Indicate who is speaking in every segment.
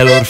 Speaker 1: Taylor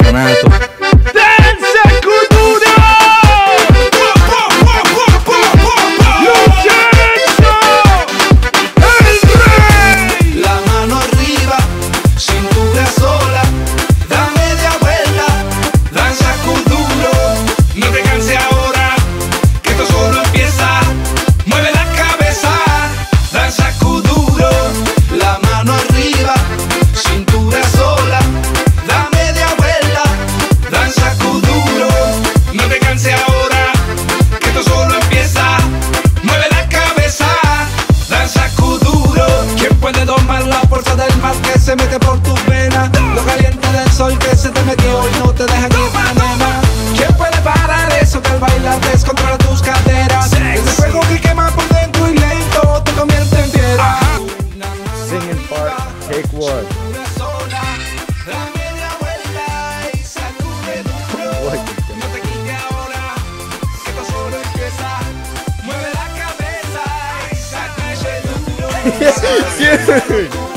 Speaker 1: se mete por tus venas. Lo caliente del sol que se te metió y no te deja ni nena. ¿Quién puede parar eso que al bailar descontrola tus caderas? Sex. Ese fuego que quema por dentro y lento te convierte en piedra. Singing part, take
Speaker 2: one.
Speaker 1: Dude.